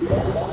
you.